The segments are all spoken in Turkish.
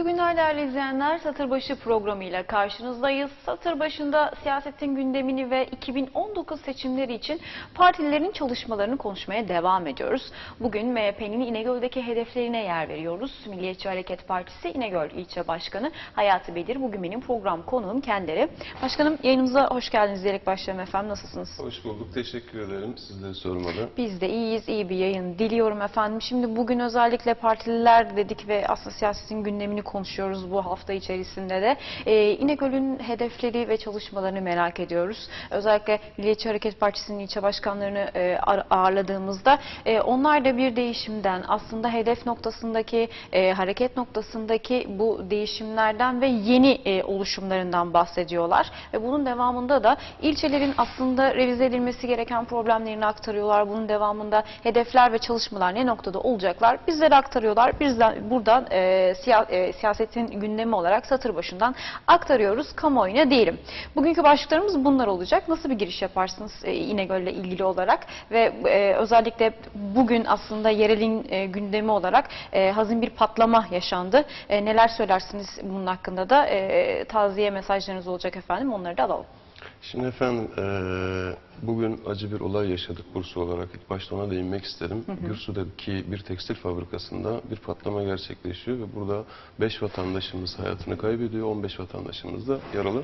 Mutlu günler değerli izleyenler. Satırbaşı programıyla karşınızdayız. Satır başında siyasetin gündemini ve 2019 seçimleri için partilerin çalışmalarını konuşmaya devam ediyoruz. Bugün MHP'nin İnegöl'deki hedeflerine yer veriyoruz. Milliyetçi Hareket Partisi İnegöl İlçe Başkanı Hayati Bedir. Bugün benim program konuğum kendileri. Başkanım yayınımıza hoş geldiniz diyerek başlayalım efendim. Nasılsınız? Hoş bulduk. Teşekkür ederim sizleri sormalı. Biz de iyiyiz, iyi bir yayın diliyorum efendim. Şimdi bugün özellikle partililer dedik ve aslında siyasetin gündemini konuşuyoruz bu hafta içerisinde de. Ee, İnegöl'ün hedefleri ve çalışmalarını merak ediyoruz. Özellikle Milliyetçi Hareket Partisi'nin ilçe başkanlarını e, ağır- ağırladığımızda e, onlar da bir değişimden aslında hedef noktasındaki, e, hareket noktasındaki bu değişimlerden ve yeni e, oluşumlarından bahsediyorlar. Ve bunun devamında da ilçelerin aslında revize edilmesi gereken problemlerini aktarıyorlar. Bunun devamında hedefler ve çalışmalar ne noktada olacaklar bizlere aktarıyorlar. Bizden buradan e, siya- e, siyasetin gündemi olarak satır başından aktarıyoruz kamuoyuna diyelim. Bugünkü başlıklarımız bunlar olacak. Nasıl bir giriş yaparsınız e, İnegöl'le ilgili olarak ve e, özellikle bugün aslında yerelin e, gündemi olarak e, hazin bir patlama yaşandı. Neler söylersiniz bunun hakkında da taziye mesajlarınız olacak efendim onları da alalım. Şimdi efendim eee, bugün acı bir olay yaşadık Bursa olarak. İlk başta ona değinmek isterim. Gürsu'daki bir tekstil fabrikasında bir patlama gerçekleşiyor ve burada 5 vatandaşımız hayatını kaybediyor. 15 vatandaşımız da yaralı.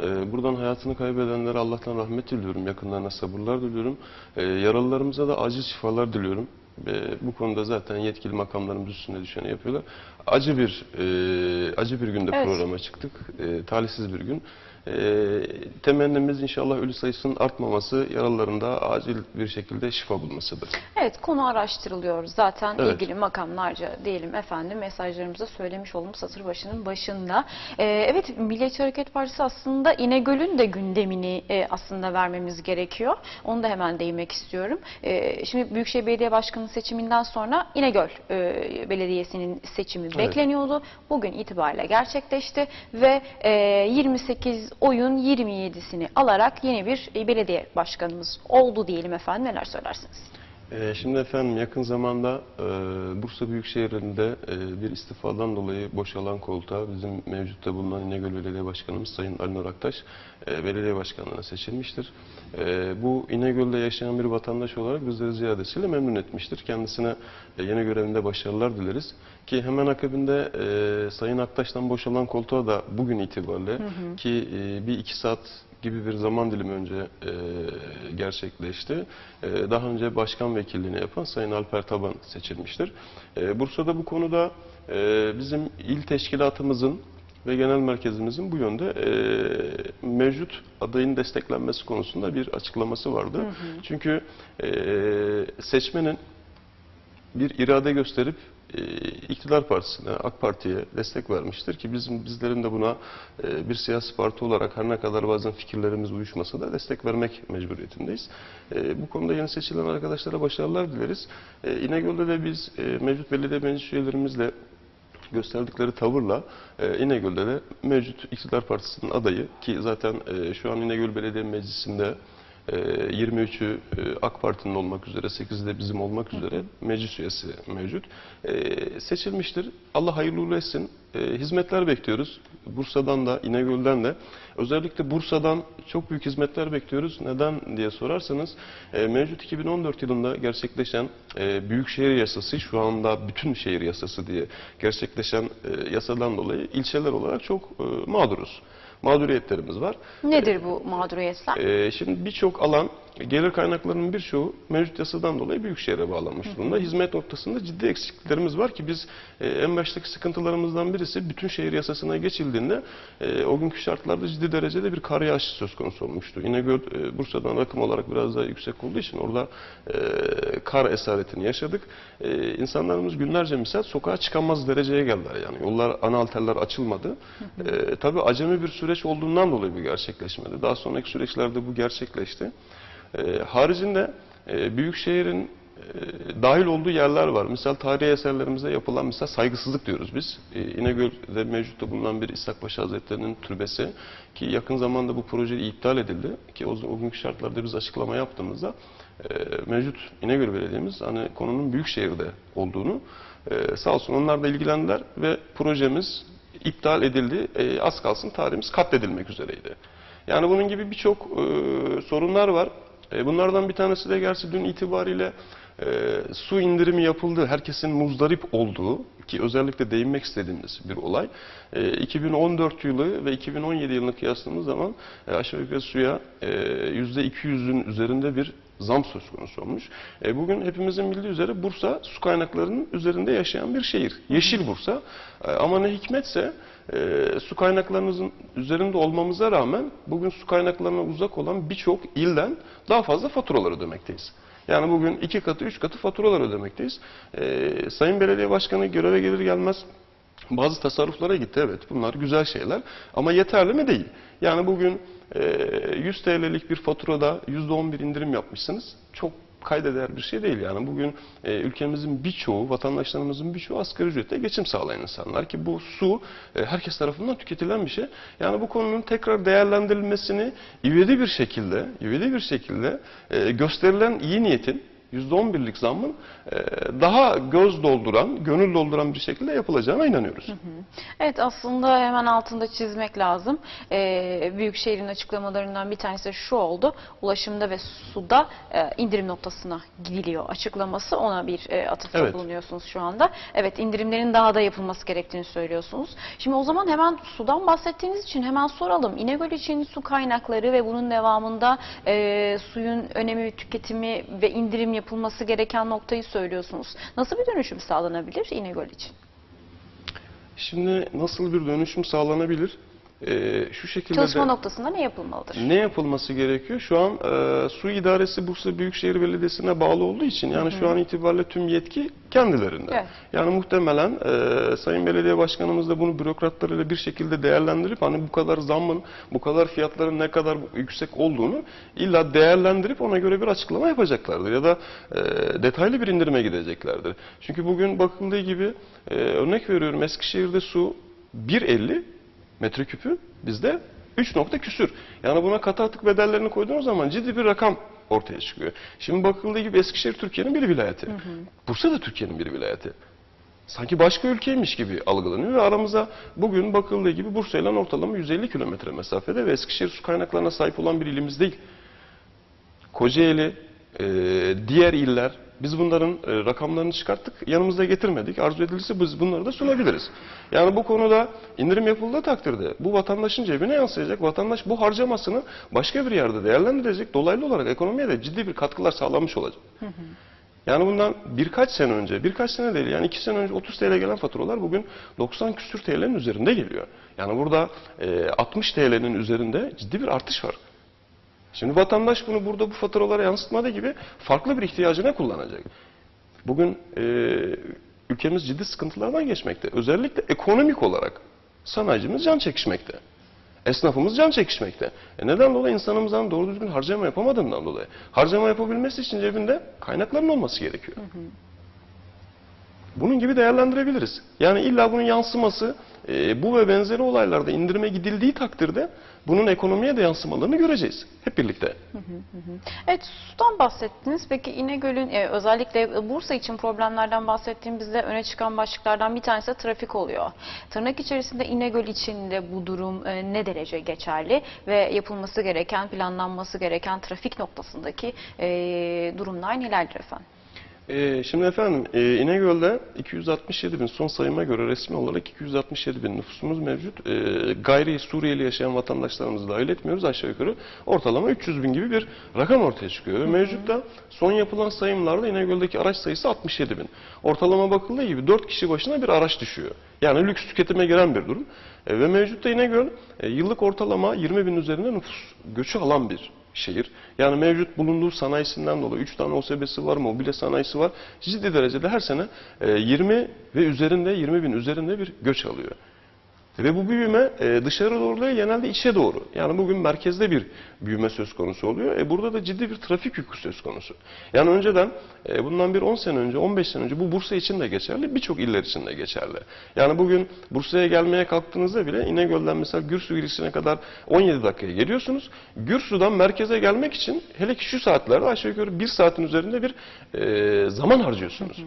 Eee, buradan hayatını kaybedenlere Allah'tan rahmet diliyorum. Yakınlarına sabırlar diliyorum. Eee, yaralılarımıza da acil şifalar diliyorum. Ve bu konuda zaten yetkili makamlarımız üstüne düşeni yapıyorlar. Acı bir eee, acı bir günde Evet. programa çıktık. Eee, talihsiz bir gün. Eee temennimiz inşallah ölü sayısının artmaması, yaralıların da acil bir şekilde şifa bulmasıdır. Evet konu araştırılıyor zaten Evet. ilgili makamlarca diyelim efendim mesajlarımızda söylemiş oldum satır başının başında. Ee, evet Milliyetçi Hareket Partisi aslında İnegöl'ün de gündemini e, aslında vermemiz gerekiyor. Onu da hemen değinmek istiyorum. Ee, şimdi Büyükşehir Belediye Başkanı seçiminden sonra İnegöl e, Belediyesi'nin seçimi Evet. bekleniyordu. Bugün itibariyle gerçekleşti ve e, 28 oyun 27'sini alarak yeni bir e, belediye başkanımız oldu diyelim efendim. Neler söylersiniz? Ee, Şimdi efendim yakın zamanda e, Bursa Büyükşehir'inde e, bir istifadan dolayı boşalan koltuğa bizim mevcutta bulunan İnegöl Belediye Başkanımız Sayın Ali Nur Aktaş e, belediye başkanlığına seçilmiştir. E, Bu İnegöl'de yaşayan bir vatandaş olarak bizleri ziyadesiyle memnun etmiştir. Kendisine e, yeni görevinde başarılar dileriz. Ki hemen akabinde e, Sayın Aktaş'tan boşalan koltuğa da bugün itibariyle ki e, bir iki saat gibi bir zaman dilimi önce e, gerçekleşti. E, daha önce başkan vekilliğini yapan Sayın Alper Taban seçilmiştir. E, Bursa'da bu konuda e, bizim il teşkilatımızın ve genel merkezimizin bu yönde e, mevcut adayın desteklenmesi konusunda bir açıklaması vardı. Çünkü e, seçmenin bir irade gösterip iktidar partisine, AK Parti'ye destek vermiştir ki bizim bizlerin de buna e, bir siyasi parti olarak her ne kadar bazen fikirlerimiz uyuşmasa da destek vermek mecburiyetindeyiz. E, bu konuda yeni seçilen arkadaşlara başarılar dileriz. E, İnegöl'de de biz e, mevcut belediye meclis üyelerimizle gösterdikleri tavırla e, İnegöl'de de mevcut iktidar partisinin adayı ki zaten e, şu an İnegöl Belediye Meclisi'nde e, 23'ü e, AK Parti'nin olmak üzere 8'i de bizim olmak üzere meclis üyesi mevcut. E, seçilmiştir. Allah hayırlı uğurlu etsin. E, hizmetler bekliyoruz. Bursa'dan da İnegöl'den de. Özellikle Bursa'dan çok büyük hizmetler bekliyoruz. Neden diye sorarsanız e, mevcut 2014 yılında gerçekleşen e, Büyükşehir Yasası şu anda bütün şehir yasası diye gerçekleşen yasadan dolayı ilçeler olarak çok mağduruz. Mağduriyetlerimiz var. Nedir bu mağduriyetler? Ee, şimdi birçok alan, gelir kaynaklarının birçoğu mevcut yasadan dolayı büyükşehire bağlanmış durumda. Hizmet noktasında ciddi eksikliklerimiz var ki biz e, en baştaki sıkıntılarımızdan birisi bütün şehir yasasına geçildiğinde e, o günkü şartlarda ciddi derecede bir kar yağışı söz konusu olmuştu. İnegöl e, Bursa'dan rakım olarak biraz daha yüksek olduğu için orada e, kar esaretini yaşadık. E, insanlarımız günlerce misal sokağa çıkamaz dereceye geldiler. Yani yollar, ana alterler açılmadı. E, tabii acemi bir süreç olduğundan dolayı bu gerçekleşmedi. Daha sonraki süreçlerde bu gerçekleşti. E, haricinde e, Büyükşehir'in e, dahil olduğu yerler var. Misal tarihi eserlerimize yapılan misal saygısızlık diyoruz biz. E, İnegöl'de mevcutta bulunan bir İshak Paşa Hazretleri'nin türbesi ki yakın zamanda bu proje iptal edildi ki o, günkü şartlarda biz açıklama yaptığımızda e, mevcut İnegöl Belediye'miz hani konunun Büyükşehir'de olduğunu e, sağ olsun onlar da ilgilendiler ve projemiz iptal edildi. Az kalsın tarihimiz katledilmek üzereydi. Yani bunun gibi birçok e, sorunlar var. E, bunlardan bir tanesi de gerçi dün itibariyle e, su indirimi yapıldı. Herkesin muzdarip olduğu ki özellikle değinmek istediğimiz bir olay. E, 2014 yılı ve 2017 yılını kıyasladığımız zaman e, aşağı yukarı suya e, %200'ün üzerinde bir zam söz konusu olmuş. E, bugün hepimizin bildiği üzere Bursa su kaynaklarının üzerinde yaşayan bir şehir. Yeşil Bursa. E, ama ne hikmetse e, su kaynaklarımızın üzerinde olmamıza rağmen bugün su kaynaklarına uzak olan birçok ilden daha fazla faturalar ödemekteyiz. Yani bugün iki katı, üç katı faturalar ödemekteyiz. E, Sayın Belediye Başkanı göreve gelir gelmez bazı tasarruflara gitti evet bunlar güzel şeyler ama yeterli mi değil. Yani bugün e, 100 TL'lik bir faturada %11 indirim yapmışsınız. Çok kayda değer bir şey değil yani. Bugün e, ülkemizin birçoğu, vatandaşlarımızın birçoğu asgari ücretle geçim sağlayan insanlar ki bu su e, herkes tarafından tüketilen bir şey. Yani bu konunun tekrar değerlendirilmesini ivedi bir şekilde, ivedi bir şekilde e, gösterilen iyi niyetin %11'lik zammın e, daha göz dolduran, gönül dolduran bir şekilde yapılacağına inanıyoruz. Evet aslında hemen altında çizmek lazım. Ee, Büyükşehir'in açıklamalarından bir tanesi de şu oldu. Ulaşımda ve suda e, indirim noktasına gidiliyor açıklaması. Ona bir e, atıfta Evet. bulunuyorsunuz şu anda. Evet indirimlerin daha da yapılması gerektiğini söylüyorsunuz. Şimdi o zaman hemen sudan bahsettiğiniz için hemen soralım. İnegöl için su kaynakları ve bunun devamında e, suyun önemi tüketimi ve indirim yapılması gereken noktayı söylüyorsunuz. Nasıl bir dönüşüm sağlanabilir İnegöl için? Şimdi nasıl bir dönüşüm sağlanabilir? E, şu şekilde Çalışma de- noktasında ne yapılmalıdır? Ne yapılması gerekiyor? Şu an e, su idaresi Bursa Büyükşehir Belediyesi'ne bağlı olduğu için yani şu an itibariyle tüm yetki kendilerinde. Evet. Yani muhtemelen e, Sayın Belediye Başkanımız da bunu bürokratlarıyla bir şekilde değerlendirip hani bu kadar zammın, bu kadar fiyatların ne kadar yüksek olduğunu illa değerlendirip ona göre bir açıklama yapacaklardır ya da e, detaylı bir indirime gideceklerdir. Çünkü bugün bakıldığı gibi e, örnek veriyorum Eskişehir'de su 1.50 metreküpü bizde 3 nokta küsür. Yani buna katı atık bedellerini koyduğunuz zaman ciddi bir rakam ortaya çıkıyor. Şimdi bakıldığı gibi Eskişehir Türkiye'nin bir vilayeti. Bursa da Türkiye'nin bir vilayeti. Sanki başka ülkeymiş gibi algılanıyor ve aramıza bugün bakıldığı gibi Bursa ile ortalama 150 kilometre mesafede ve Eskişehir su kaynaklarına sahip olan bir ilimiz değil. Kocaeli, e, diğer iller biz bunların e, rakamlarını çıkarttık, yanımızda getirmedik. Arzu edilirse biz bunları da sunabiliriz. Yani bu konuda indirim yapıldığı takdirde bu vatandaşın cebine yansıyacak. Vatandaş bu harcamasını başka bir yerde değerlendirecek. Dolaylı olarak ekonomiye de ciddi bir katkılar sağlanmış olacak. Yani bundan birkaç sene önce, birkaç sene değil yani iki sene önce 30 TL gelen faturalar bugün 90 küsür TL'nin üzerinde geliyor. Yani burada e, 60 TL'nin üzerinde ciddi bir artış var. Şimdi vatandaş bunu burada bu faturalara yansıtmadığı gibi farklı bir ihtiyacına kullanacak. Bugün e, ülkemiz ciddi sıkıntılardan geçmekte. Özellikle ekonomik olarak sanayicimiz can çekişmekte. Esnafımız can çekişmekte. E neden dolayı insanımızdan doğru düzgün harcama yapamadığından dolayı. Harcama yapabilmesi için cebinde kaynakların olması gerekiyor. Bunun gibi değerlendirebiliriz. Yani illa bunun yansıması e, bu ve benzeri olaylarda indirime gidildiği takdirde bunun ekonomiye de yansımalarını göreceğiz. Hep birlikte. Evet sudan bahsettiniz. Peki İnegöl'ün e, özellikle Bursa için problemlerden bahsettiğimizde öne çıkan başlıklardan bir tanesi de trafik oluyor. Tırnak içerisinde İnegöl için de bu durum e, ne derece geçerli ve yapılması gereken, planlanması gereken trafik noktasındaki e, durumlar nelerdir efendim? Ee, şimdi efendim e, İnegöl'de 267 bin son sayıma göre resmi olarak 267 bin nüfusumuz mevcut. E, gayri Suriyeli yaşayan vatandaşlarımızı dahil etmiyoruz aşağı yukarı. Ortalama 300 bin gibi bir rakam ortaya çıkıyor. Mevcutta son yapılan sayımlarda İnegöl'deki araç sayısı 67 bin. Ortalama bakıldığı gibi 4 kişi başına bir araç düşüyor. Yani lüks tüketime giren bir durum. E, ve mevcutta İnegöl e, yıllık ortalama 20 bin üzerinde nüfus göçü alan bir şehir. Yani mevcut bulunduğu sanayisinden dolayı 3 tane OSB'si var, mobilya sanayisi var. Ciddi derecede her sene e, 20 ve üzerinde 20 bin üzerinde bir göç alıyor. Ve bu büyüme e, dışarı doğru değil genelde içe doğru. Yani bugün merkezde bir büyüme söz konusu oluyor. E, burada da ciddi bir trafik yükü söz konusu. Yani önceden e, bundan bir 10 sene önce 15 sene önce bu Bursa için de geçerli birçok iller için de geçerli. Yani bugün Bursa'ya gelmeye kalktığınızda bile İnegöl'den mesela Gürsü girişine kadar 17 dakikaya geliyorsunuz. Gürsü'den merkeze gelmek için hele ki şu saatlerde aşağı yukarı bir saatin üzerinde bir e, zaman harcıyorsunuz.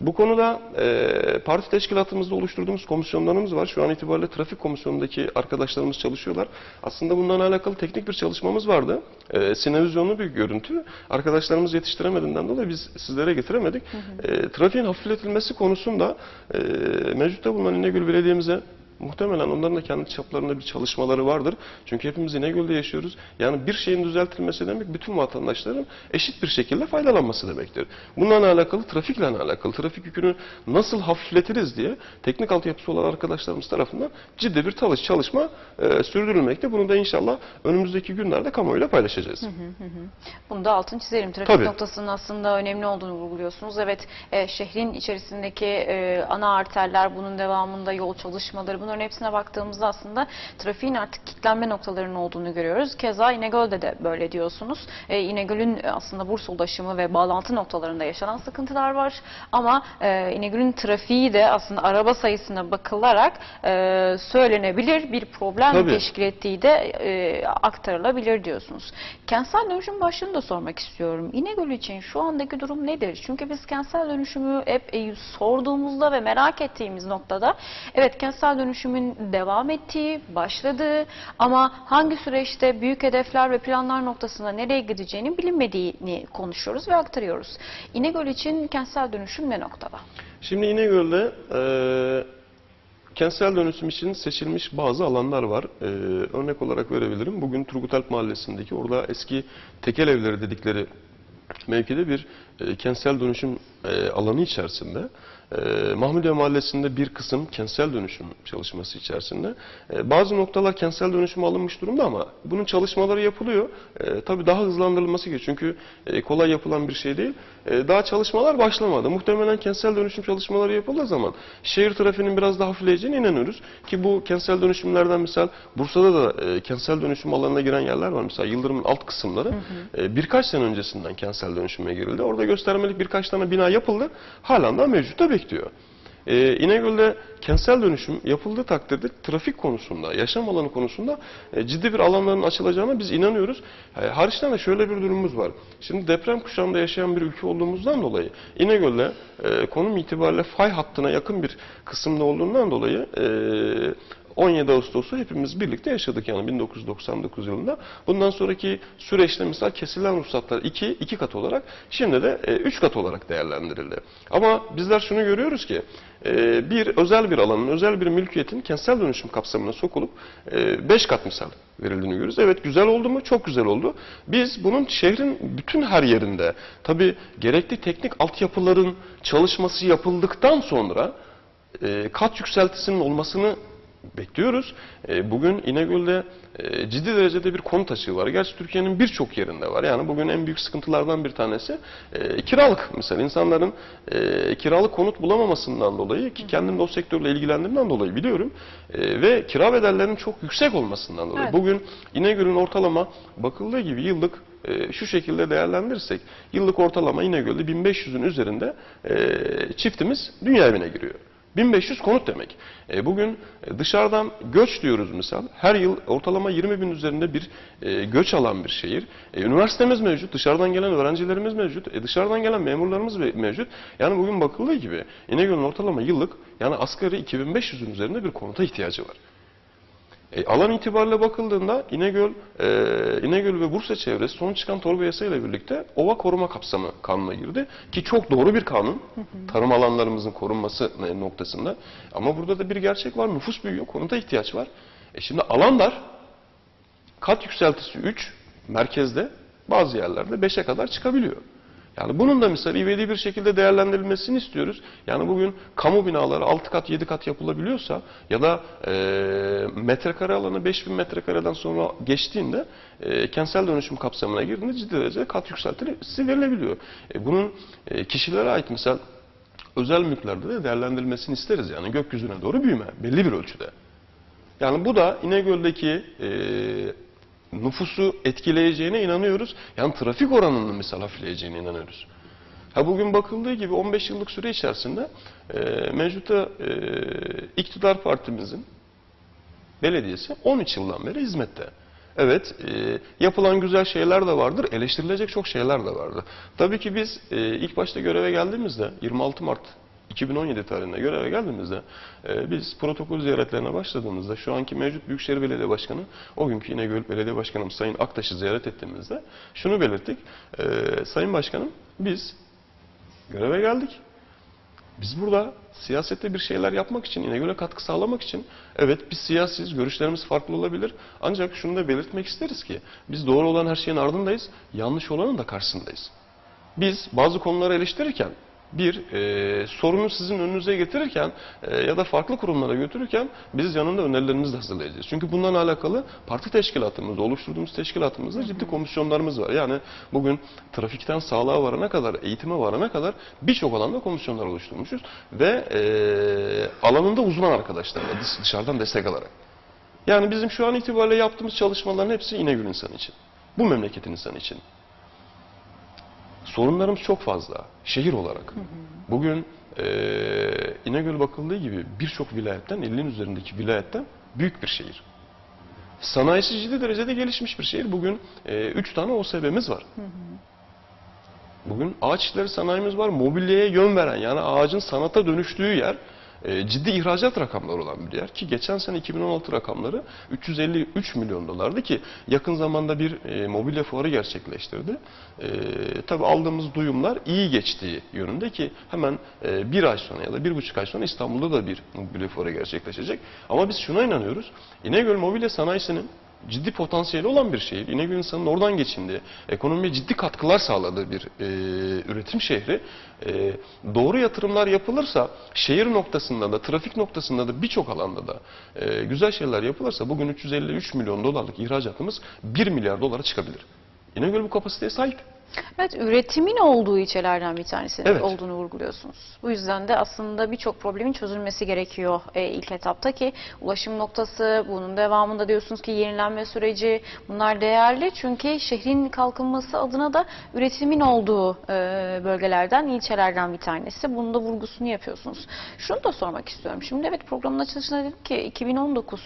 Bu konuda e, parti teşkilatımızda oluşturduğumuz komisyonlarımız var. Şu an itibariyle trafik komisyonundaki arkadaşlarımız çalışıyorlar. Aslında bundan alakalı teknik bir çalışmamız vardı. E, sinevizyonlu bir görüntü. Arkadaşlarımız yetiştiremediğinden dolayı biz sizlere getiremedik. E, trafiğin hafifletilmesi konusunda e, mevcutta bulunan İnegöl Belediye'mize Muhtemelen onların da kendi çaplarında bir çalışmaları vardır. Çünkü hepimiz İnegöl'de yaşıyoruz. Yani bir şeyin düzeltilmesi demek bütün vatandaşların eşit bir şekilde faydalanması demektir. Bununla alakalı, trafikle alakalı, trafik yükünü nasıl hafifletiriz diye teknik altyapısı olan arkadaşlarımız tarafından ciddi bir çalış, çalışma e, sürdürülmekte. Bunu da inşallah önümüzdeki günlerde kamuoyuyla paylaşacağız. Bunu da altın çizelim. Trafik Tabii. noktasının aslında önemli olduğunu vurguluyorsunuz. Evet e, şehrin içerisindeki e, ana arterler bunun devamında yol çalışmaları bunların hepsine baktığımızda aslında trafiğin artık kilitlenme noktalarının olduğunu görüyoruz. Keza İnegöl'de de böyle diyorsunuz. E, İnegöl'ün e, aslında Bursa ulaşımı ve bağlantı noktalarında yaşanan sıkıntılar var. Ama e, İnegöl'ün trafiği de aslında araba sayısına bakılarak e, söylenebilir bir problem Tabii. teşkil ettiği de e, aktarılabilir diyorsunuz. Kentsel dönüşüm başlığını da sormak istiyorum. İnegöl için şu andaki durum nedir? Çünkü biz kentsel dönüşümü hep e, sorduğumuzda ve merak ettiğimiz noktada evet kentsel dönüşümün devam ettiği, başladığı ama hangi süreçte büyük hedefler ve planlar noktasında nereye gideceğini bilinmediğini konuşuyoruz ve aktarıyoruz. İnegöl için kentsel dönüşüm ne noktada? Şimdi İnegöl'de e, kentsel dönüşüm için seçilmiş bazı alanlar var. E, örnek olarak verebilirim. Bugün Turgutalp Mahallesi'ndeki orada eski tekel evleri dedikleri mevkide bir e, kentsel dönüşüm e, alanı içerisinde. E, Mahallesi'nde bir kısım kentsel dönüşüm çalışması içerisinde. E, bazı noktalar kentsel dönüşüme alınmış durumda ama bunun çalışmaları yapılıyor. E, tabii daha hızlandırılması gerekiyor. Çünkü e, kolay yapılan bir şey değil. E, daha çalışmalar başlamadı. Muhtemelen kentsel dönüşüm çalışmaları yapıldığı zaman şehir trafiğinin biraz daha hafifleyeceğine inanıyoruz. Ki bu kentsel dönüşümlerden misal Bursa'da da e, kentsel dönüşüm alanına giren yerler var. Mesela Yıldırım'ın alt kısımları e, birkaç sene öncesinden kentsel dönüşüme girildi. Orada göstermelik birkaç tane bina yapıldı. Halen daha mevcutta bekliyor. Ee, İnegöl'de kentsel dönüşüm yapıldığı takdirde trafik konusunda, yaşam alanı konusunda e, ciddi bir alanların açılacağına biz inanıyoruz. E, hariçten de şöyle bir durumumuz var. Şimdi deprem kuşağında yaşayan bir ülke olduğumuzdan dolayı İnegöl'de e, konum itibariyle fay hattına yakın bir kısımda olduğundan dolayı e, 17 Ağustos'u hepimiz birlikte yaşadık yani 1999 yılında. Bundan sonraki süreçte mesela kesilen ruhsatlar 2, 2 kat olarak şimdi de 3 kat olarak değerlendirildi. Ama bizler şunu görüyoruz ki e, bir özel bir alanın, özel bir mülkiyetin kentsel dönüşüm kapsamına sokulup 5 kat misal verildiğini görüyoruz. Evet güzel oldu mu? Çok güzel oldu. Biz bunun şehrin bütün her yerinde tabii gerekli teknik altyapıların çalışması yapıldıktan sonra e, kat yükseltisinin olmasını bekliyoruz. E, Bugün İnegöl'de e, ciddi derecede bir konut açığı var. Gerçi Türkiye'nin birçok yerinde var. Yani bugün en büyük sıkıntılardan bir tanesi e, kiralık. Mesela insanların e, kiralık konut bulamamasından dolayı ki kendim de o sektörle ilgilendiğimden dolayı biliyorum. E, ve kira bedellerinin çok yüksek olmasından dolayı. Evet. Bugün İnegöl'ün ortalama bakıldığı gibi yıllık e, şu şekilde değerlendirirsek yıllık ortalama İnegöl'de 1500'ün üzerinde e, çiftimiz dünya evine giriyor. 1500 konut demek. E, bugün e, dışarıdan göç diyoruz misal. Her yıl ortalama 20 bin üzerinde bir e, göç alan bir şehir. E, üniversitemiz mevcut. Dışarıdan gelen öğrencilerimiz mevcut. E, dışarıdan gelen memurlarımız me- mevcut. Yani bugün bakıldığı gibi İnegöl'ün ortalama yıllık yani asgari 2500'ün üzerinde bir konuta ihtiyacı var. E, alan itibariyle bakıldığında İnegöl, e, İnegöl ve Bursa çevresi son çıkan torba yasayla birlikte ova koruma kapsamı kanuna girdi. Ki çok doğru bir kanun. Tarım alanlarımızın korunması noktasında. Ama burada da bir gerçek var. Nüfus büyüyor. Konuta ihtiyaç var. E şimdi alan dar. Kat yükseltisi 3 merkezde bazı yerlerde 5'e kadar çıkabiliyor. Yani bunun da misal ivedi bir şekilde değerlendirilmesini istiyoruz. Yani bugün kamu binaları 6 kat 7 kat yapılabiliyorsa ya da e, metrekare alanı 5000 metrekareden sonra geçtiğinde e, kentsel dönüşüm kapsamına girdiğinde ciddi derecede kat yükseltisi verilebiliyor. E, bunun e, kişilere ait misal özel mülklerde de değerlendirilmesini isteriz. Yani gökyüzüne doğru büyüme belli bir ölçüde. Yani bu da İnegöl'deki e, nüfusu etkileyeceğine inanıyoruz. Yani trafik oranını mesela hafifleyeceğine inanıyoruz. Ha bugün bakıldığı gibi 15 yıllık süre içerisinde e, mevcutta e, iktidar partimizin belediyesi 13 yıldan beri hizmette. Evet, e, yapılan güzel şeyler de vardır, eleştirilecek çok şeyler de vardı. Tabii ki biz e, ilk başta göreve geldiğimizde 26 Mart 2017 tarihinde göreve geldiğimizde e, biz protokol ziyaretlerine başladığımızda şu anki mevcut Büyükşehir Belediye Başkanı o günkü İnegöl Belediye Başkanım Sayın Aktaş'ı ziyaret ettiğimizde şunu belirttik. E, Sayın Başkanım biz göreve geldik. Biz burada siyasette bir şeyler yapmak için, İnegöl'e katkı sağlamak için evet biz siyasiyiz, görüşlerimiz farklı olabilir. Ancak şunu da belirtmek isteriz ki biz doğru olan her şeyin ardındayız, yanlış olanın da karşısındayız. Biz bazı konuları eleştirirken bir e, sorunu sizin önünüze getirirken e, ya da farklı kurumlara götürürken biz yanında önerilerimizi de hazırlayacağız. Çünkü bundan alakalı parti teşkilatımızda, oluşturduğumuz teşkilatımızda ciddi komisyonlarımız var. Yani bugün trafikten sağlığa varana kadar, eğitime varana kadar birçok alanda komisyonlar oluşturmuşuz. Ve e, alanında uzman arkadaşlarla dış- dışarıdan destek alarak. Yani bizim şu an itibariyle yaptığımız çalışmaların hepsi İnegül insanı için. Bu memleketin insanı için. Sorunlarımız çok fazla. Şehir olarak. Bugün eee İnegöl bakıldığı gibi birçok vilayetten, 50'nin üzerindeki vilayetten büyük bir şehir. Sanayisi ciddi derecede gelişmiş bir şehir. Bugün 3 tane OSB'miz var. Bugün ağaç işleri sanayimiz var. Mobilyaya yön veren yani ağacın sanata dönüştüğü yer e, ciddi ihracat rakamları olan bir yer ki geçen sene 2016 rakamları 353 milyon dolardı ki yakın zamanda bir e, mobilya fuarı gerçekleştirdi. E, tabii aldığımız duyumlar iyi geçtiği yönünde ki hemen e, bir ay sonra ya da bir buçuk ay sonra İstanbul'da da bir mobilya fuarı gerçekleşecek. Ama biz şuna inanıyoruz. İnegöl mobilya sanayisinin ciddi potansiyeli olan bir şehir. İnegöl insanın oradan geçindiği, ekonomiye ciddi katkılar sağladığı bir e, üretim şehri. E, doğru yatırımlar yapılırsa şehir noktasında da, trafik noktasında da birçok alanda da e, güzel şeyler yapılırsa bugün 353 milyon dolarlık ihracatımız 1 milyar dolara çıkabilir. İnegöl bu kapasiteye sahip. Evet, üretimin olduğu ilçelerden bir tanesi Evet. olduğunu vurguluyorsunuz. Bu yüzden de aslında birçok problemin çözülmesi gerekiyor e, ilk etapta ki ulaşım noktası, bunun devamında diyorsunuz ki yenilenme süreci bunlar değerli çünkü şehrin kalkınması adına da üretimin olduğu e, bölgelerden, ilçelerden bir tanesi. Bunun da vurgusunu yapıyorsunuz. Şunu da sormak istiyorum. Şimdi evet programın açılışında dedik ki 2019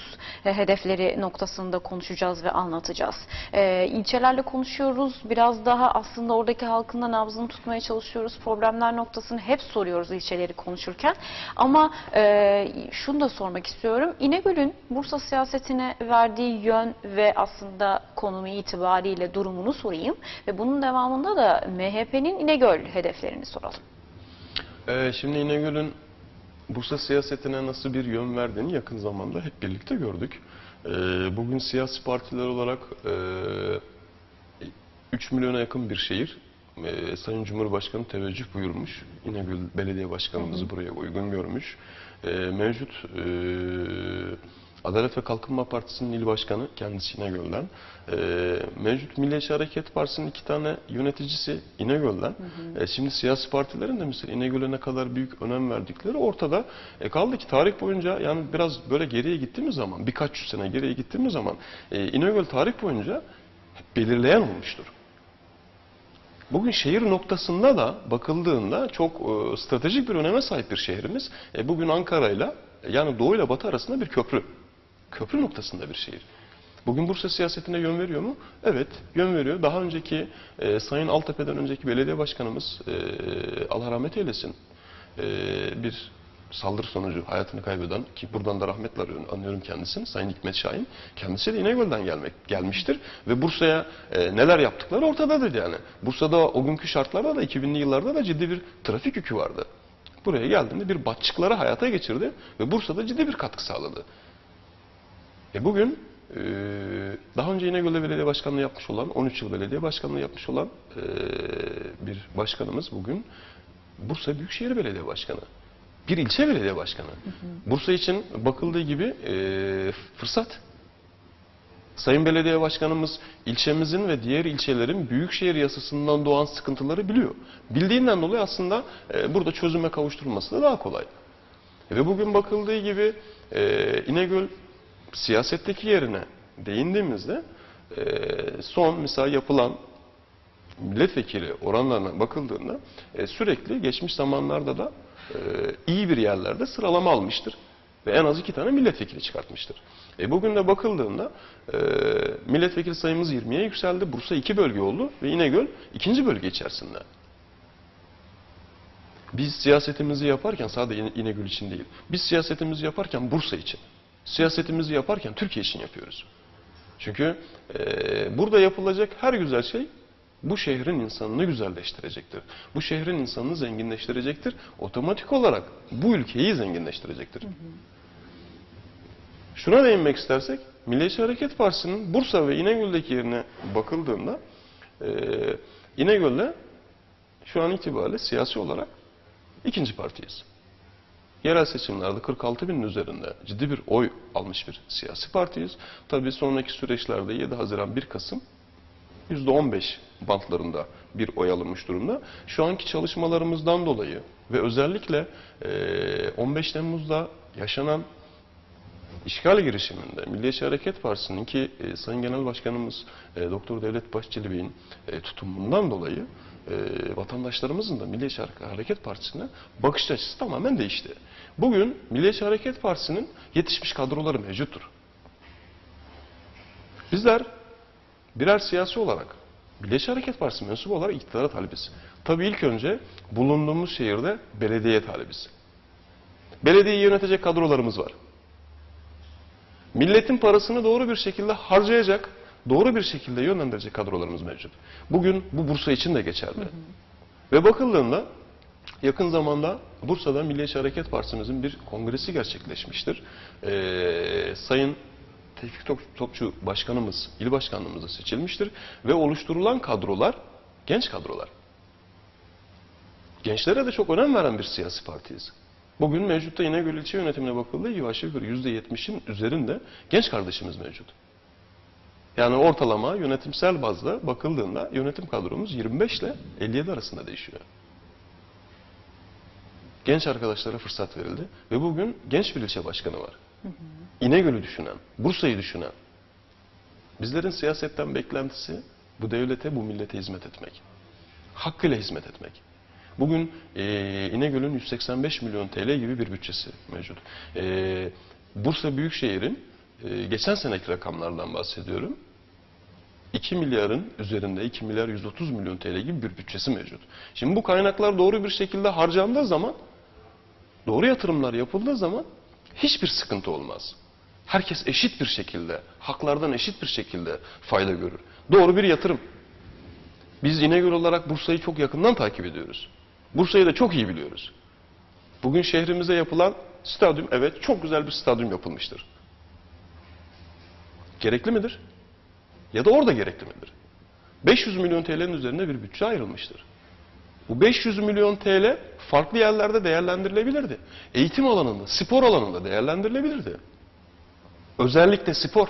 e, hedefleri noktasında konuşacağız ve anlatacağız. E, ilçelerle konuşuyoruz. Biraz daha aslında oradaki halkın da nabzını tutmaya çalışıyoruz. Problemler noktasını hep soruyoruz ilçeleri konuşurken. Ama e, şunu da sormak istiyorum. İnegöl'ün Bursa siyasetine verdiği yön ve aslında konumu itibariyle durumunu sorayım. Ve bunun devamında da MHP'nin İnegöl hedeflerini soralım. Ee, şimdi İnegöl'ün Bursa siyasetine nasıl bir yön verdiğini yakın zamanda hep birlikte gördük. Ee, bugün siyasi partiler olarak e, 3 milyona yakın bir şehir. Ee, Sayın Cumhurbaşkanı teveccüh buyurmuş. İnegöl Belediye Başkanımızı buraya uygun görmüş. Ee, mevcut e, Adalet ve Kalkınma Partisi'nin il başkanı kendisi İnegöl'den. Ee, mevcut Milliyetçi Hareket Partisi'nin iki tane yöneticisi İnegöl'den. Ee, şimdi siyasi partilerin de mesela İnegöl'e ne kadar büyük önem verdikleri ortada. E kaldı ki tarih boyunca yani biraz böyle geriye gittiğimiz zaman birkaç yüz sene geriye gittiğimiz zaman e, İnegöl tarih boyunca belirleyen olmuştur. Bugün şehir noktasında da bakıldığında çok e, stratejik bir öneme sahip bir şehrimiz. E, bugün Ankara'yla yani Doğu ile Batı arasında bir köprü. Köprü noktasında bir şehir. Bugün Bursa siyasetine yön veriyor mu? Evet, yön veriyor. Daha önceki e, Sayın Altepe'den önceki belediye başkanımız e, Allah rahmet eylesin e, bir saldırı sonucu hayatını kaybeden ki buradan da rahmetle anıyorum kendisini Sayın Hikmet Şahin kendisi de İnegöl'den gelmek gelmiştir ve Bursa'ya e, neler yaptıkları ortadadır yani. Bursa'da o günkü şartlarda da 2000'li yıllarda da ciddi bir trafik yükü vardı. Buraya geldiğinde bir batçıkları hayata geçirdi ve Bursa'da ciddi bir katkı sağladı. E bugün e, daha önce İnegöl'de belediye başkanlığı yapmış olan, 13 yıl belediye başkanlığı yapmış olan e, bir başkanımız bugün Bursa Büyükşehir Belediye Başkanı. Bir ilçe belediye başkanı. Bursa için bakıldığı gibi e, fırsat. Sayın Belediye Başkanımız ilçemizin ve diğer ilçelerin büyükşehir yasasından doğan sıkıntıları biliyor. Bildiğinden dolayı aslında e, burada çözüme kavuşturulması da daha kolay. Ve bugün bakıldığı gibi e, İnegöl siyasetteki yerine değindiğimizde e, son mesela yapılan milletvekili oranlarına bakıldığında e, sürekli geçmiş zamanlarda da iyi bir yerlerde sıralama almıştır. Ve en az iki tane milletvekili çıkartmıştır. E, bugün de bakıldığında e, milletvekili sayımız 20'ye yükseldi. Bursa iki bölge oldu ve İnegöl ikinci bölge içerisinde. Biz siyasetimizi yaparken sadece İne- İnegöl için değil. Biz siyasetimizi yaparken Bursa için. Siyasetimizi yaparken Türkiye için yapıyoruz. Çünkü eee, burada yapılacak her güzel şey bu şehrin insanını güzelleştirecektir. Bu şehrin insanını zenginleştirecektir. Otomatik olarak bu ülkeyi zenginleştirecektir. Şuna değinmek istersek, Milliyetçi Hareket Partisi'nin Bursa ve İnegöl'deki yerine bakıldığında eee İnegöl'de şu an itibariyle siyasi olarak ikinci partiyiz. Yerel seçimlerde 46 binin üzerinde ciddi bir oy almış bir siyasi partiyiz. Tabii sonraki süreçlerde 7 Haziran 1 Kasım %15 bantlarında bir oy alınmış durumda. Şu anki çalışmalarımızdan dolayı ve özellikle eee, 15 Temmuz'da yaşanan işgal girişiminde Milliyetçi Hareket Partisi'nin ki Sayın Genel Başkanımız Doktor Devlet Bahçeli Bey'in tutumundan dolayı vatandaşlarımızın da Milliyetçi Hareket Partisi'ne bakış açısı tamamen değişti. Bugün Milliyetçi Hareket Partisi'nin yetişmiş kadroları mevcuttur. Bizler birer siyasi olarak Milliyetçi Hareket Partisi mensubu olarak iktidara talibiz. Tabii ilk önce bulunduğumuz şehirde belediye talibiz. Belediyeyi yönetecek kadrolarımız var. Milletin parasını doğru bir şekilde harcayacak, doğru bir şekilde yönlendirecek kadrolarımız mevcut. Bugün bu Bursa için de geçerli. Ve bakıldığında yakın zamanda Bursa'da Milliyetçi Hareket Partimizin bir kongresi gerçekleşmiştir. Ee, Sayın Tevfik Top- Topçu Başkanımız, il başkanlığımıza seçilmiştir. Ve oluşturulan kadrolar genç kadrolar. Gençlere de çok önem veren bir siyasi partiyiz. Bugün mevcutta İnegöl ilçe yönetimine bakıldığı aşağı yukarı %70'in üzerinde genç kardeşimiz mevcut. Yani ortalama yönetimsel bazda bakıldığında yönetim kadromuz 25 ile 57 arasında değişiyor. Genç arkadaşlara fırsat verildi ve bugün genç bir ilçe başkanı var. İnegöl'ü düşünen, Bursa'yı düşünen. Bizlerin siyasetten beklentisi bu devlete, bu millete hizmet etmek. Hakkıyla hizmet etmek. Bugün e, İnegöl'ün 185 milyon TL gibi bir bütçesi mevcut. E, Bursa Büyükşehir'in e, geçen seneki rakamlardan bahsediyorum. 2 milyarın üzerinde 2 milyar 130 milyon TL gibi bir bütçesi mevcut. Şimdi bu kaynaklar doğru bir şekilde harcandığı zaman, doğru yatırımlar yapıldığı zaman hiçbir sıkıntı olmaz. Herkes eşit bir şekilde, haklardan eşit bir şekilde fayda görür. Doğru bir yatırım. Biz İnegöl olarak Bursa'yı çok yakından takip ediyoruz. Bursa'yı da çok iyi biliyoruz. Bugün şehrimize yapılan stadyum, evet çok güzel bir stadyum yapılmıştır. Gerekli midir? Ya da orada gerekli midir? 500 milyon TL'nin üzerinde bir bütçe ayrılmıştır. Bu 500 milyon TL farklı yerlerde değerlendirilebilirdi. Eğitim alanında, spor alanında değerlendirilebilirdi. Özellikle spor.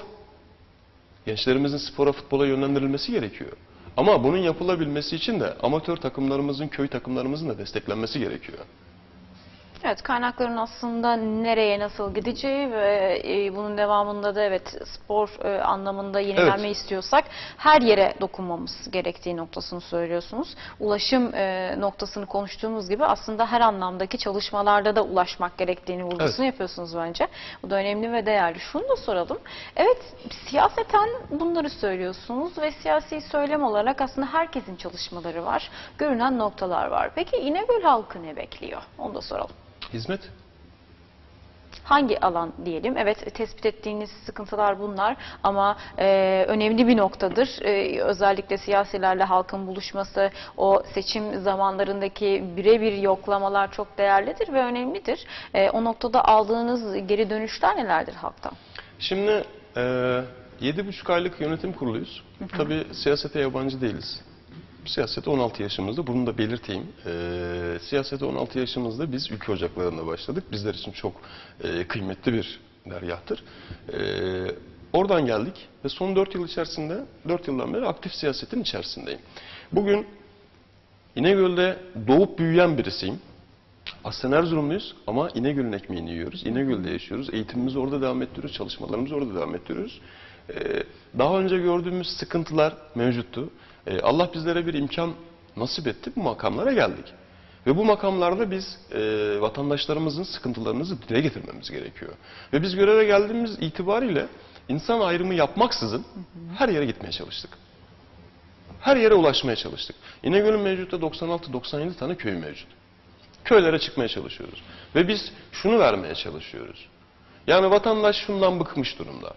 Gençlerimizin spora, futbola yönlendirilmesi gerekiyor. Ama bunun yapılabilmesi için de amatör takımlarımızın, köy takımlarımızın da desteklenmesi gerekiyor. Evet kaynakların aslında nereye nasıl gideceği ve e, bunun devamında da evet spor e, anlamında yenilenme Evet. istiyorsak her yere dokunmamız gerektiği noktasını söylüyorsunuz. Ulaşım e, noktasını konuştuğumuz gibi aslında her anlamdaki çalışmalarda da ulaşmak gerektiğini vurgusunu yapıyorsunuz bence. Bu da önemli ve değerli. Şunu da soralım. Evet siyaseten bunları söylüyorsunuz ve siyasi söylem olarak aslında herkesin çalışmaları var. Görünen noktalar var. Peki İnegöl halkı ne bekliyor? Onu da soralım. Hizmet. Hangi alan diyelim? Evet tespit ettiğiniz sıkıntılar bunlar ama e, önemli bir noktadır. E, özellikle siyasilerle halkın buluşması, o seçim zamanlarındaki birebir yoklamalar çok değerlidir ve önemlidir. E, o noktada aldığınız geri dönüşler nelerdir halktan? Şimdi e, 7,5 aylık yönetim kuruluyuz. Tabii siyasete yabancı değiliz. Siyasete 16 yaşımızda, bunu da belirteyim. E, siyasete 16 yaşımızda biz ülke ocaklarında başladık. Bizler için çok e, kıymetli bir deryahtır. E, oradan geldik ve son 4 yıl içerisinde, 4 yıldan beri aktif siyasetin içerisindeyim. Bugün İnegöl'de doğup büyüyen birisiyim. Aslen Erzurumluyuz ama İnegöl'ün ekmeğini yiyoruz. İnegöl'de yaşıyoruz. Eğitimimizi orada devam ettiriyoruz. Çalışmalarımızı orada devam ettiriyoruz. Ee, daha önce gördüğümüz sıkıntılar mevcuttu. Ee, Allah bizlere bir imkan nasip etti. Bu makamlara geldik. Ve bu makamlarda biz e, vatandaşlarımızın sıkıntılarımızı dile getirmemiz gerekiyor. Ve biz göreve geldiğimiz itibariyle insan ayrımı yapmaksızın her yere gitmeye çalıştık. Her yere ulaşmaya çalıştık. İnegöl'ün mevcutta 96-97 tane köyü mevcut. Köylere çıkmaya çalışıyoruz. Ve biz şunu vermeye çalışıyoruz. Yani vatandaş şundan bıkmış durumda.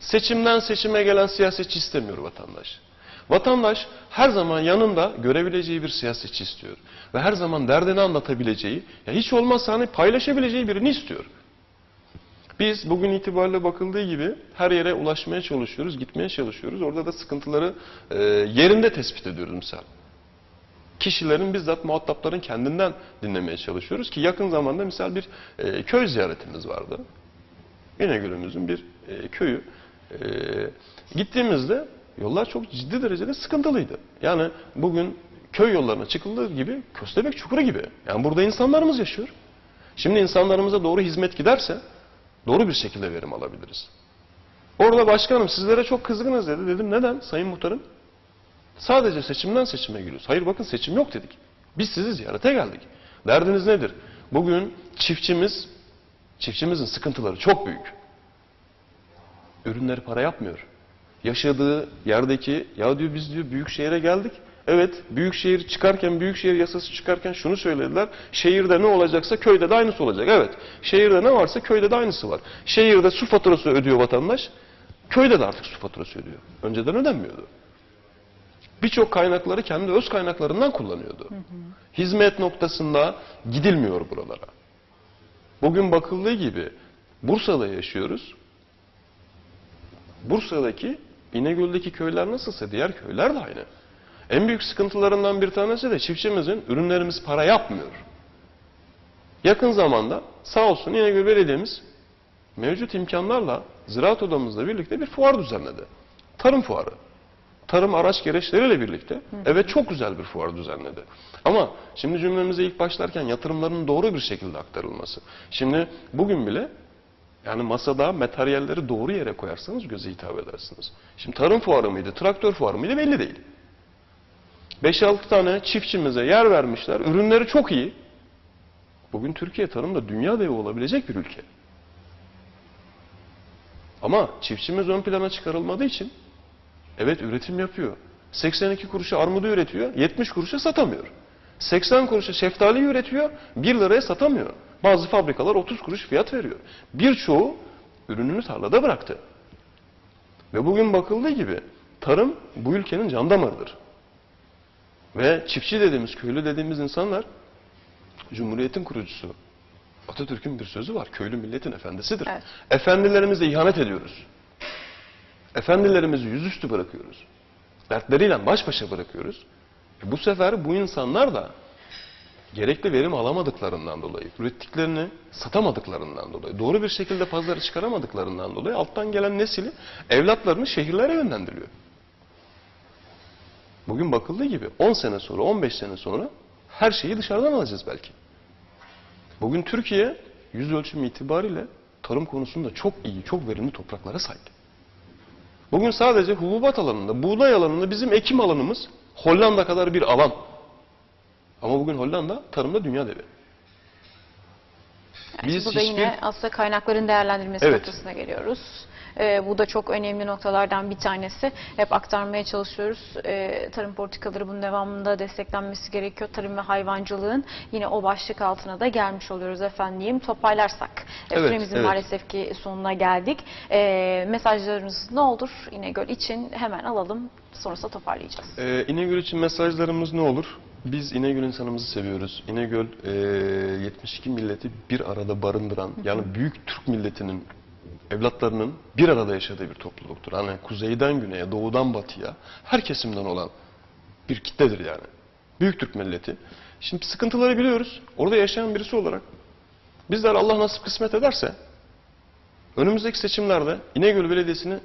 Seçimden seçime gelen siyasetçi istemiyor vatandaş. Vatandaş her zaman yanında görebileceği bir siyasetçi istiyor. Ve her zaman derdini anlatabileceği, ya hiç olmazsa hani paylaşabileceği birini istiyor. Biz bugün itibariyle bakıldığı gibi her yere ulaşmaya çalışıyoruz, gitmeye çalışıyoruz. Orada da sıkıntıları e, yerinde tespit ediyoruz misal. Kişilerin bizzat muhatapların kendinden dinlemeye çalışıyoruz ki yakın zamanda misal bir e, köy ziyaretimiz vardı. İnegöl'ümüzün bir e, köyü. E, gittiğimizde yollar çok ciddi derecede sıkıntılıydı. Yani bugün köy yollarına çıkıldığı gibi köstebek çukuru gibi. Yani burada insanlarımız yaşıyor. Şimdi insanlarımıza doğru hizmet giderse doğru bir şekilde verim alabiliriz. Orada başkanım sizlere çok kızgınız dedi. Dedim neden sayın muhtarım? Sadece seçimden seçime giriyoruz. Hayır bakın seçim yok dedik. Biz sizi ziyarete geldik. Derdiniz nedir? Bugün çiftçimiz, çiftçimizin sıkıntıları çok büyük. Ürünleri para yapmıyor. Yaşadığı yerdeki, ya diyor biz diyor büyük şehire geldik. Evet, büyük şehir çıkarken, büyük şehir yasası çıkarken şunu söylediler. Şehirde ne olacaksa köyde de aynısı olacak. Evet, şehirde ne varsa köyde de aynısı var. Şehirde su faturası ödüyor vatandaş. Köyde de artık su faturası ödüyor. Önceden ödenmiyordu. Birçok kaynakları kendi öz kaynaklarından kullanıyordu. Hizmet noktasında gidilmiyor buralara. Bugün bakıldığı gibi Bursa'da yaşıyoruz. Bursa'daki İnegöl'deki köyler nasılsa diğer köyler de aynı. En büyük sıkıntılarından bir tanesi de çiftçimizin ürünlerimiz para yapmıyor. Yakın zamanda sağ olsun İnegöl Belediye'miz mevcut imkanlarla Ziraat Odamızla birlikte bir fuar düzenledi. Tarım fuarı. Tarım araç gereçleriyle birlikte evet çok güzel bir fuar düzenledi. Ama şimdi cümlemize ilk başlarken yatırımların doğru bir şekilde aktarılması. Şimdi bugün bile yani masada materyalleri doğru yere koyarsanız göze hitap edersiniz. Şimdi tarım fuarı mıydı, traktör fuarı mıydı belli değil. 5-6 tane çiftçimize yer vermişler. Ürünleri çok iyi. Bugün Türkiye tarımda dünya devi olabilecek bir ülke. Ama çiftçimiz ön plana çıkarılmadığı için evet üretim yapıyor. 82 kuruşa armudu üretiyor, 70 kuruşa satamıyor. 80 kuruşa şeftali üretiyor, 1 liraya satamıyor. Bazı fabrikalar 30 kuruş fiyat veriyor. Birçoğu ürününü tarlada bıraktı. Ve bugün bakıldığı gibi tarım bu ülkenin can damarıdır. Ve çiftçi dediğimiz, köylü dediğimiz insanlar Cumhuriyet'in kurucusu. Atatürk'ün bir sözü var. Köylü milletin efendisidir. Evet. Efendilerimize ihanet ediyoruz. Efendilerimizi yüzüstü bırakıyoruz. Dertleriyle baş başa bırakıyoruz. E bu sefer bu insanlar da gerekli verim alamadıklarından dolayı, ürettiklerini satamadıklarından dolayı, doğru bir şekilde pazara çıkaramadıklarından dolayı alttan gelen nesili evlatlarını şehirlere yönlendiriyor. Bugün bakıldığı gibi 10 sene sonra, 15 sene sonra her şeyi dışarıdan alacağız belki. Bugün Türkiye yüz ölçümü itibariyle tarım konusunda çok iyi, çok verimli topraklara sahip. Bugün sadece hububat alanında, buğday alanında bizim ekim alanımız Hollanda kadar bir alan. Ama bugün Hollanda tarımda dünya devi. Yani Biz burada hiçbir- yine aslında kaynakların değerlendirilmesi Evet. noktasına geliyoruz. Ee, bu da çok önemli noktalardan bir tanesi. Hep aktarmaya çalışıyoruz. Ee, tarım politikaları bunun devamında desteklenmesi gerekiyor. Tarım ve hayvancılığın yine o başlık altına da gelmiş oluyoruz efendim. Toparlarsak e, Evet, süremizin evet. maalesef ki sonuna geldik. Ee, mesajlarınız ne olur İnegöl için hemen alalım. Sonrasında toparlayacağız. Ee, İnegöl için mesajlarımız ne olur? Biz İnegöl insanımızı seviyoruz. İnegöl e, 72 milleti bir arada barındıran, yani büyük Türk milletinin evlatlarının bir arada yaşadığı bir topluluktur. Hani kuzeyden güneye, doğudan batıya, her kesimden olan bir kitledir yani. Büyük Türk milleti. Şimdi sıkıntıları biliyoruz. Orada yaşayan birisi olarak bizler Allah nasip kısmet ederse önümüzdeki seçimlerde İnegöl Belediyesi'ni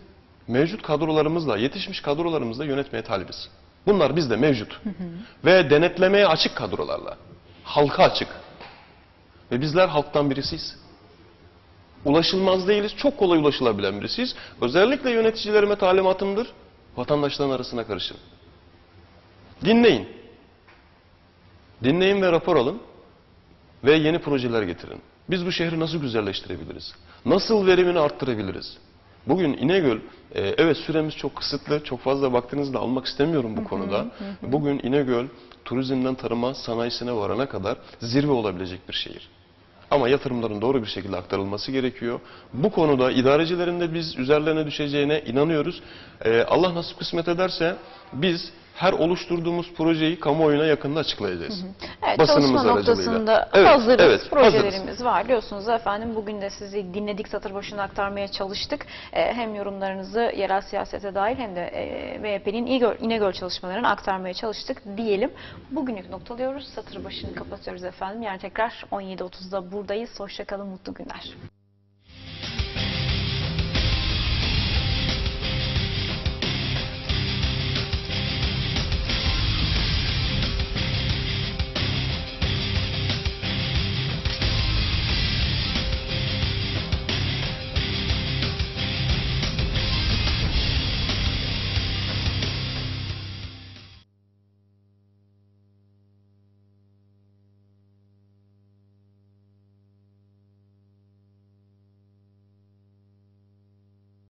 mevcut kadrolarımızla, yetişmiş kadrolarımızla yönetmeye talibiz. Bunlar bizde mevcut. Ve denetlemeye açık kadrolarla. Halka açık. Ve bizler halktan birisiyiz. Ulaşılmaz değiliz. Çok kolay ulaşılabilen birisiyiz. Özellikle yöneticilerime talimatımdır. Vatandaşların arasına karışın. Dinleyin. Dinleyin ve rapor alın. Ve yeni projeler getirin. Biz bu şehri nasıl güzelleştirebiliriz? Nasıl verimini arttırabiliriz? Bugün İnegöl, e, evet süremiz çok kısıtlı, çok fazla vaktinizi de almak istemiyorum bu konuda. Bugün İnegöl turizmden tarıma, sanayisine varana kadar zirve olabilecek bir şehir. Ama yatırımların doğru bir şekilde aktarılması gerekiyor. Bu konuda idarecilerin de biz üzerlerine düşeceğine inanıyoruz. Ee, Allah nasip kısmet ederse biz her oluşturduğumuz projeyi kamuoyuna yakında açıklayacağız. Evet, Basınımız çalışma noktasında Evet, hazırız, evet, projelerimiz hazırız. var. Diyorsunuz efendim bugün de sizi dinledik, satır başına aktarmaya çalıştık. Ee, hem yorumlarınızı yerel siyasete dair hem de e, MHP'nin İnegöl, çalışmalarını aktarmaya çalıştık diyelim. Bugünlük noktalıyoruz, satır başını kapatıyoruz efendim. Yarın tekrar 17.30'da buradayız. Hoşçakalın, mutlu günler.